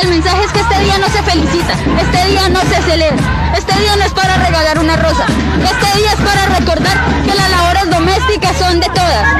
que el mensaje es que este día no se felicita, este día no se celebra, este día no es para regalar una rosa, este día es para recordar que las labores domésticas son de todas.